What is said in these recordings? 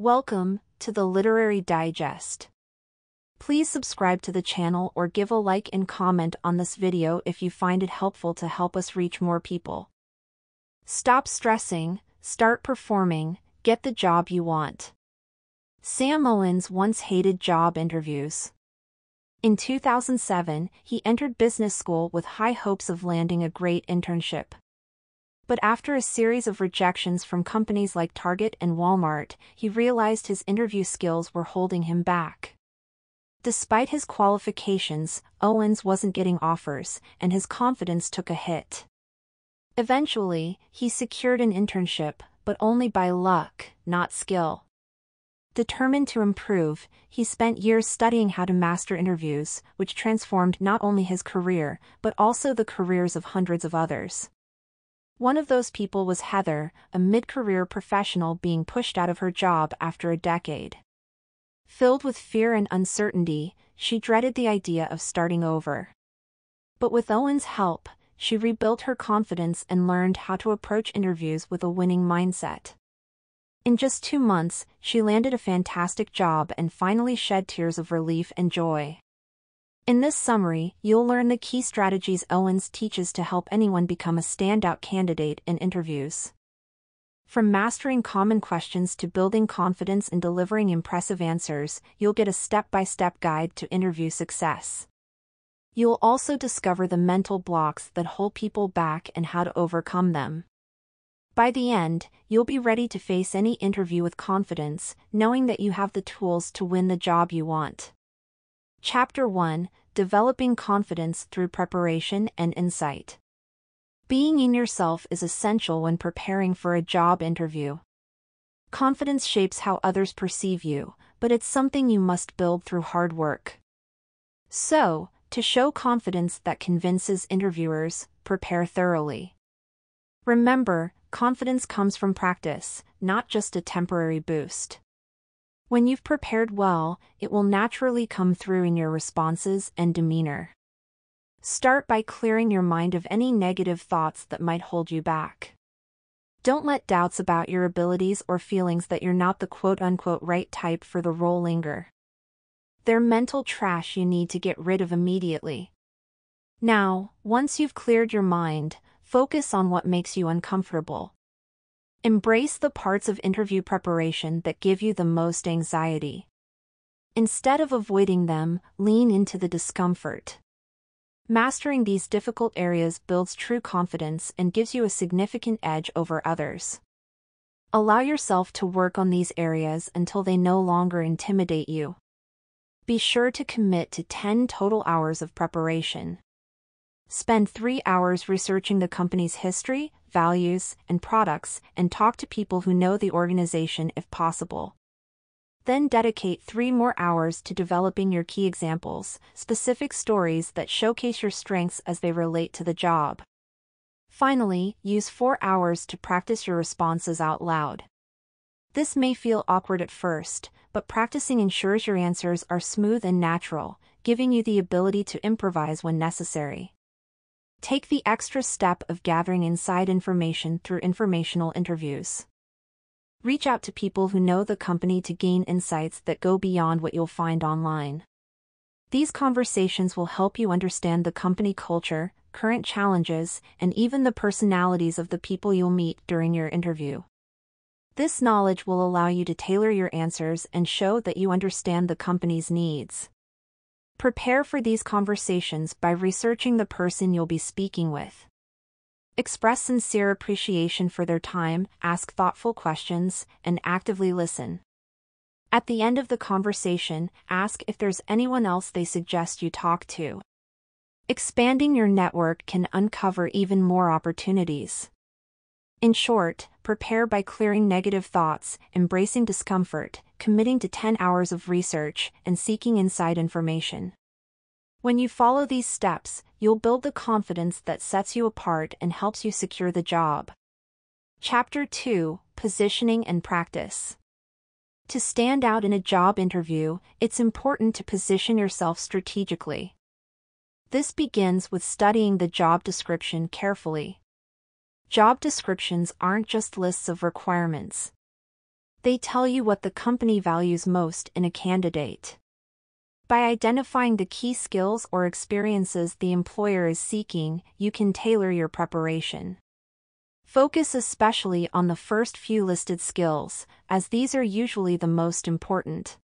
Welcome to the Literary Digest. Please subscribe to the channel or give a like and comment on this video if you find it helpful to help us reach more people. Stop stressing, start performing, get the job you want. Sam Owens once hated job interviews. In 2007, he entered business school with high hopes of landing a great internship but after a series of rejections from companies like Target and Walmart, he realized his interview skills were holding him back. Despite his qualifications, Owens wasn't getting offers, and his confidence took a hit. Eventually, he secured an internship, but only by luck, not skill. Determined to improve, he spent years studying how to master interviews, which transformed not only his career, but also the careers of hundreds of others. One of those people was Heather, a mid-career professional being pushed out of her job after a decade. Filled with fear and uncertainty, she dreaded the idea of starting over. But with Owens' help, she rebuilt her confidence and learned how to approach interviews with a winning mindset. In just two months, she landed a fantastic job and finally shed tears of relief and joy. In this summary, you'll learn the key strategies Owens teaches to help anyone become a standout candidate in interviews. From mastering common questions to building confidence and delivering impressive answers, you'll get a step-by-step guide to interview success. You'll also discover the mental blocks that hold people back and how to overcome them. By the end, you'll be ready to face any interview with confidence, knowing that you have the tools to win the job you want. Chapter 1 Developing Confidence Through Preparation and Insight. Being in yourself is essential when preparing for a job interview. Confidence shapes how others perceive you, but it's something you must build through hard work. So, to show confidence that convinces interviewers, prepare thoroughly. Remember, confidence comes from practice, not just a temporary boost. When you've prepared well, it will naturally come through in your responses and demeanor. Start by clearing your mind of any negative thoughts that might hold you back. Don't let doubts about your abilities or feelings that you're not the quote-unquote right type for the role linger. They're mental trash you need to get rid of immediately. Now, once you've cleared your mind, focus on what makes you uncomfortable. Embrace the parts of interview preparation that give you the most anxiety. Instead of avoiding them, lean into the discomfort. Mastering these difficult areas builds true confidence and gives you a significant edge over others. Allow yourself to work on these areas until they no longer intimidate you. Be sure to commit to 10 total hours of preparation. Spend three hours researching the company's history, values, and products, and talk to people who know the organization if possible. Then dedicate three more hours to developing your key examples, specific stories that showcase your strengths as they relate to the job. Finally, use four hours to practice your responses out loud. This may feel awkward at first, but practicing ensures your answers are smooth and natural, giving you the ability to improvise when necessary. Take the extra step of gathering inside information through informational interviews. Reach out to people who know the company to gain insights that go beyond what you'll find online. These conversations will help you understand the company culture, current challenges, and even the personalities of the people you'll meet during your interview. This knowledge will allow you to tailor your answers and show that you understand the company's needs. Prepare for these conversations by researching the person you'll be speaking with. Express sincere appreciation for their time, ask thoughtful questions, and actively listen. At the end of the conversation, ask if there's anyone else they suggest you talk to. Expanding your network can uncover even more opportunities. In short, prepare by clearing negative thoughts, embracing discomfort, committing to 10 hours of research, and seeking inside information. When you follow these steps, you'll build the confidence that sets you apart and helps you secure the job. Chapter 2 Positioning and Practice To stand out in a job interview, it's important to position yourself strategically. This begins with studying the job description carefully. Job descriptions aren't just lists of requirements. They tell you what the company values most in a candidate. By identifying the key skills or experiences the employer is seeking, you can tailor your preparation. Focus especially on the first few listed skills, as these are usually the most important.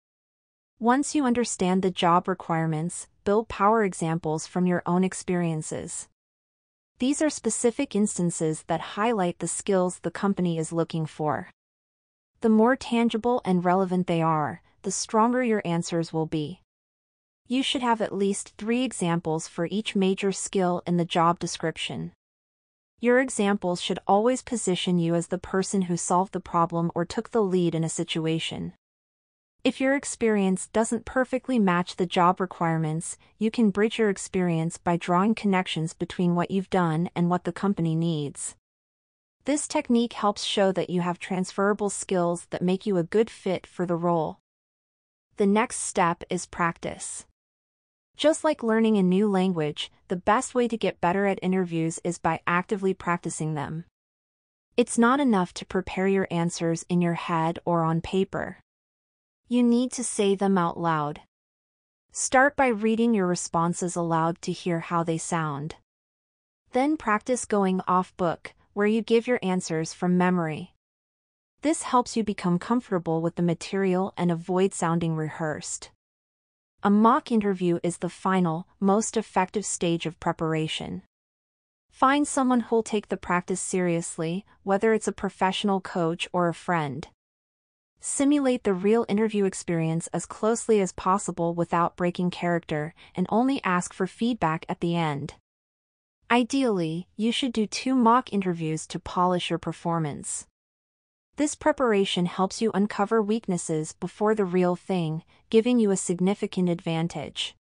Once you understand the job requirements, build power examples from your own experiences. These are specific instances that highlight the skills the company is looking for. The more tangible and relevant they are, the stronger your answers will be. You should have at least three examples for each major skill in the job description. Your examples should always position you as the person who solved the problem or took the lead in a situation. If your experience doesn't perfectly match the job requirements, you can bridge your experience by drawing connections between what you've done and what the company needs. This technique helps show that you have transferable skills that make you a good fit for the role. The next step is practice. Just like learning a new language, the best way to get better at interviews is by actively practicing them. It's not enough to prepare your answers in your head or on paper. You need to say them out loud. Start by reading your responses aloud to hear how they sound. Then practice going off book, where you give your answers from memory. This helps you become comfortable with the material and avoid sounding rehearsed. A mock interview is the final, most effective stage of preparation. Find someone who'll take the practice seriously, whether it's a professional coach or a friend. Simulate the real interview experience as closely as possible without breaking character, and only ask for feedback at the end. Ideally, you should do two mock interviews to polish your performance. This preparation helps you uncover weaknesses before the real thing, giving you a significant advantage.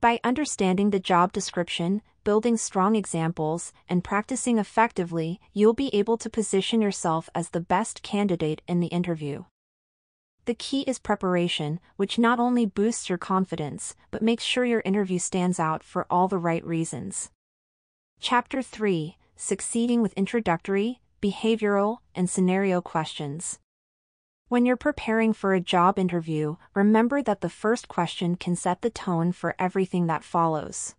By understanding the job description, building strong examples, and practicing effectively, you'll be able to position yourself as the best candidate in the interview. The key is preparation, which not only boosts your confidence, but makes sure your interview stands out for all the right reasons. Chapter 3 Succeeding with Introductory, behavioral, and scenario questions. When you're preparing for a job interview, remember that the first question can set the tone for everything that follows.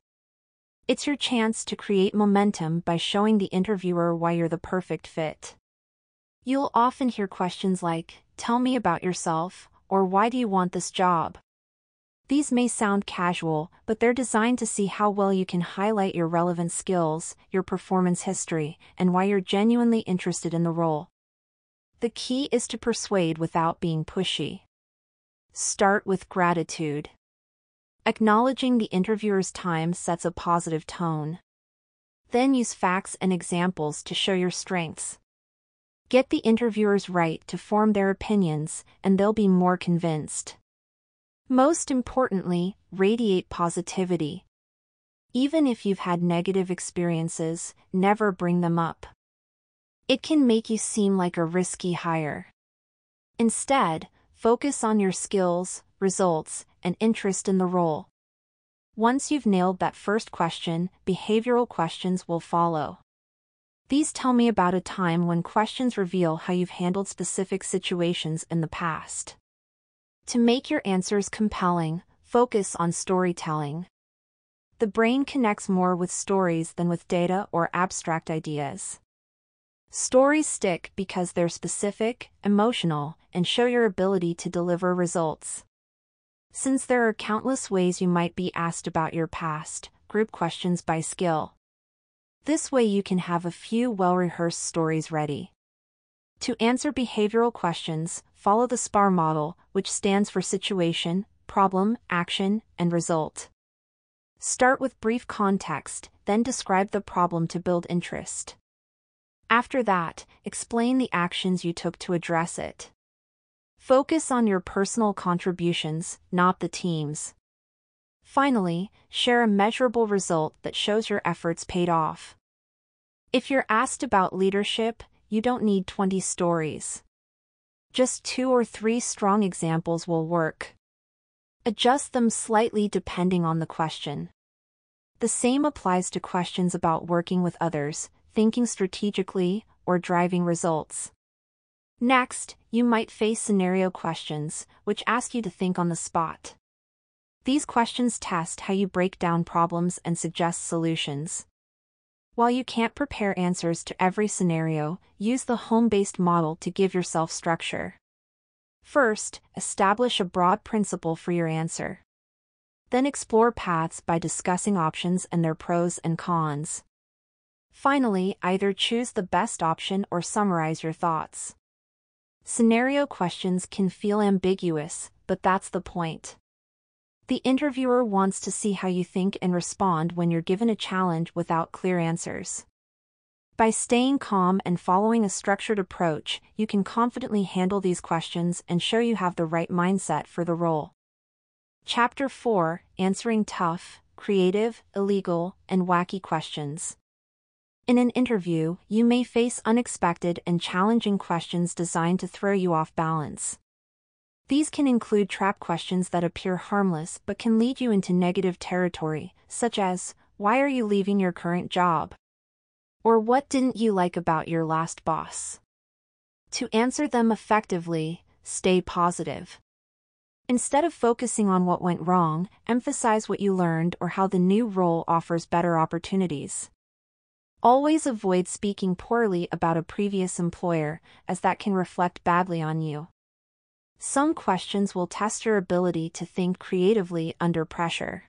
It's your chance to create momentum by showing the interviewer why you're the perfect fit. You'll often hear questions like, Tell me about yourself, or Why do you want this job? These may sound casual, but they're designed to see how well you can highlight your relevant skills, your performance history, and why you're genuinely interested in the role. The key is to persuade without being pushy. Start with gratitude. Acknowledging the interviewer's time sets a positive tone. Then use facts and examples to show your strengths. Get the interviewers right to form their opinions, and they'll be more convinced. Most importantly, radiate positivity. Even if you've had negative experiences, never bring them up. It can make you seem like a risky hire. Instead, focus on your skills, results, and interest in the role. Once you've nailed that first question, behavioral questions will follow. These tell me about a time when questions reveal how you've handled specific situations in the past. To make your answers compelling, focus on storytelling. The brain connects more with stories than with data or abstract ideas. Stories stick because they're specific, emotional, and show your ability to deliver results. Since there are countless ways you might be asked about your past, group questions by skill. This way you can have a few well-rehearsed stories ready. To answer behavioral questions, follow the SPAR model, which stands for situation, problem, action, and result. Start with brief context, then describe the problem to build interest. After that, explain the actions you took to address it. Focus on your personal contributions, not the team's. Finally, share a measurable result that shows your efforts paid off. If you're asked about leadership, you don't need 20 stories. Just two or three strong examples will work. Adjust them slightly depending on the question. The same applies to questions about working with others, thinking strategically, or driving results. Next, you might face scenario questions, which ask you to think on the spot. These questions test how you break down problems and suggest solutions. While you can't prepare answers to every scenario, use the home-based model to give yourself structure. First, establish a broad principle for your answer. Then explore paths by discussing options and their pros and cons. Finally, either choose the best option or summarize your thoughts. Scenario questions can feel ambiguous, but that's the point. The interviewer wants to see how you think and respond when you're given a challenge without clear answers. By staying calm and following a structured approach, you can confidently handle these questions and show you have the right mindset for the role. Chapter 4 Answering Tough, Creative, Illegal, and Wacky Questions. In an interview, you may face unexpected and challenging questions designed to throw you off balance. These can include trap questions that appear harmless but can lead you into negative territory, such as, Why are you leaving your current job? Or what didn't you like about your last boss? To answer them effectively, stay positive. Instead of focusing on what went wrong, emphasize what you learned or how the new role offers better opportunities. Always avoid speaking poorly about a previous employer, as that can reflect badly on you. Some questions will test your ability to think creatively under pressure.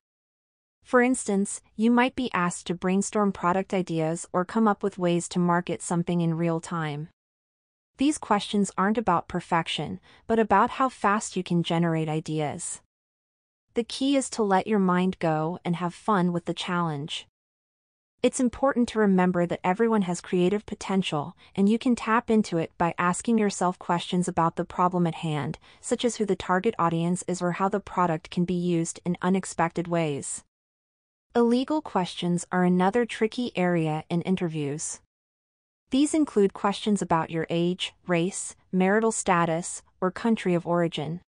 For instance, you might be asked to brainstorm product ideas or come up with ways to market something in real time. These questions aren't about perfection, but about how fast you can generate ideas. The key is to let your mind go and have fun with the challenge. It's important to remember that everyone has creative potential, and you can tap into it by asking yourself questions about the problem at hand, such as who the target audience is or how the product can be used in unexpected ways. Illegal questions are another tricky area in interviews. These include questions about your age, race, marital status, or country of origin.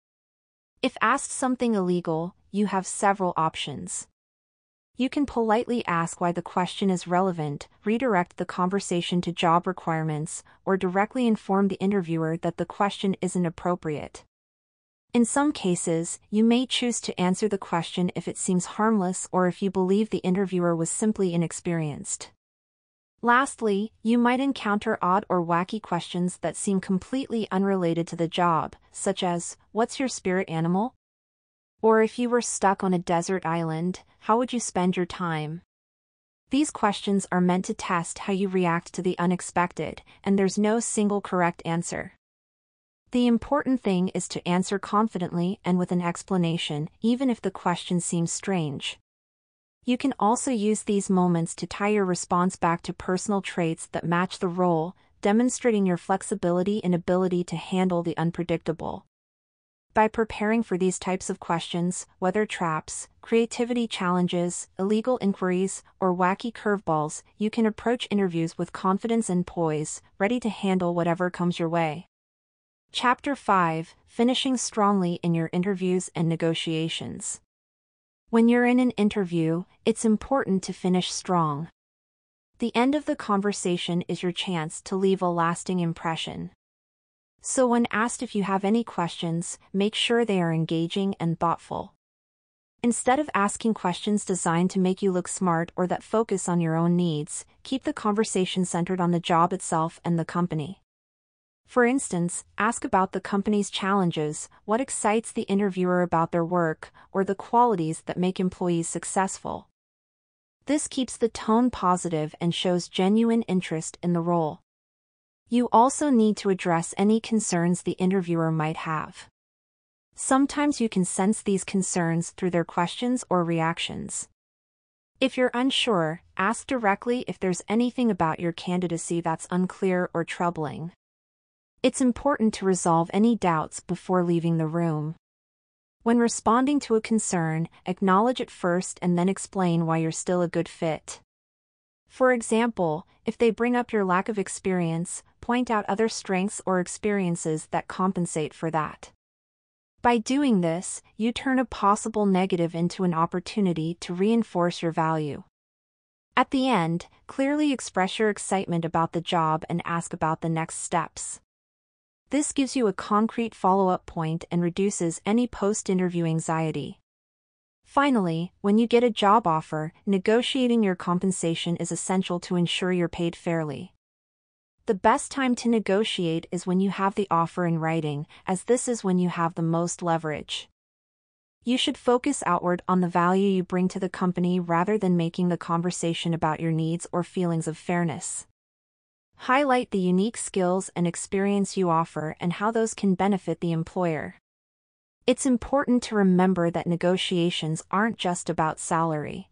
If asked something illegal, you have several options. You can politely ask why the question is relevant, redirect the conversation to job requirements, or directly inform the interviewer that the question isn't appropriate. In some cases, you may choose to answer the question if it seems harmless or if you believe the interviewer was simply inexperienced. Lastly, you might encounter odd or wacky questions that seem completely unrelated to the job, such as, What's your spirit animal? Or if you were stuck on a desert island, how would you spend your time? These questions are meant to test how you react to the unexpected, and there's no single correct answer. The important thing is to answer confidently and with an explanation, even if the question seems strange. You can also use these moments to tie your response back to personal traits that match the role, demonstrating your flexibility and ability to handle the unpredictable. By preparing for these types of questions, whether traps, creativity challenges, illegal inquiries, or wacky curveballs, you can approach interviews with confidence and poise, ready to handle whatever comes your way. Chapter 5 Finishing Strongly in Your Interviews and Negotiations. When you're in an interview, it's important to finish strong. The end of the conversation is your chance to leave a lasting impression. So when asked if you have any questions, make sure they are engaging and thoughtful. Instead of asking questions designed to make you look smart or that focus on your own needs, keep the conversation centered on the job itself and the company. For instance, ask about the company's challenges, what excites the interviewer about their work, or the qualities that make employees successful. This keeps the tone positive and shows genuine interest in the role. You also need to address any concerns the interviewer might have. Sometimes you can sense these concerns through their questions or reactions. If you're unsure, ask directly if there's anything about your candidacy that's unclear or troubling. It's important to resolve any doubts before leaving the room. When responding to a concern, acknowledge it first and then explain why you're still a good fit. For example, if they bring up your lack of experience, point out other strengths or experiences that compensate for that. By doing this, you turn a possible negative into an opportunity to reinforce your value. At the end, clearly express your excitement about the job and ask about the next steps. This gives you a concrete follow-up point and reduces any post-interview anxiety. Finally, when you get a job offer, negotiating your compensation is essential to ensure you're paid fairly. The best time to negotiate is when you have the offer in writing, as this is when you have the most leverage. You should focus outward on the value you bring to the company rather than making the conversation about your needs or feelings of fairness. Highlight the unique skills and experience you offer and how those can benefit the employer. It's important to remember that negotiations aren't just about salary.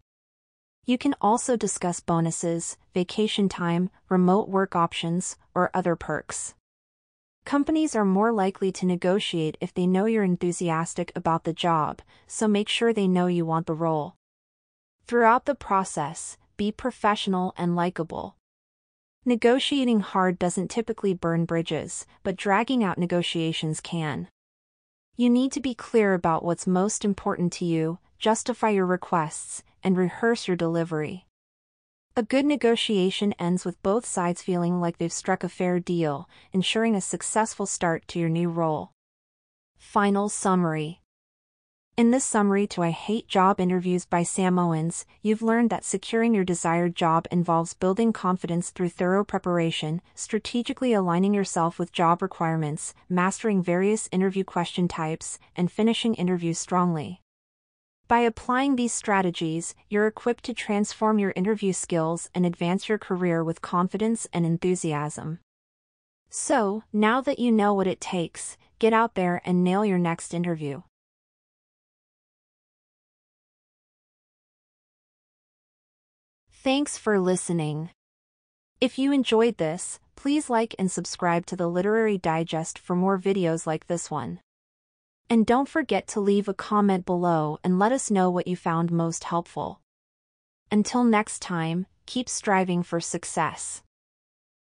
You can also discuss bonuses, vacation time, remote work options, or other perks. Companies are more likely to negotiate if they know you're enthusiastic about the job, so make sure they know you want the role. Throughout the process, be professional and likable. Negotiating hard doesn't typically burn bridges, but dragging out negotiations can. You need to be clear about what's most important to you, justify your requests, and rehearse your delivery. A good negotiation ends with both sides feeling like they've struck a fair deal, ensuring a successful start to your new role. Final Summary in this summary to I Hate Job Interviews by Sam Owens, you've learned that securing your desired job involves building confidence through thorough preparation, strategically aligning yourself with job requirements, mastering various interview question types, and finishing interviews strongly. By applying these strategies, you're equipped to transform your interview skills and advance your career with confidence and enthusiasm. So, now that you know what it takes, get out there and nail your next interview. Thanks for listening. If you enjoyed this, please like and subscribe to the Literary Digest for more videos like this one. And don't forget to leave a comment below and let us know what you found most helpful. Until next time, keep striving for success.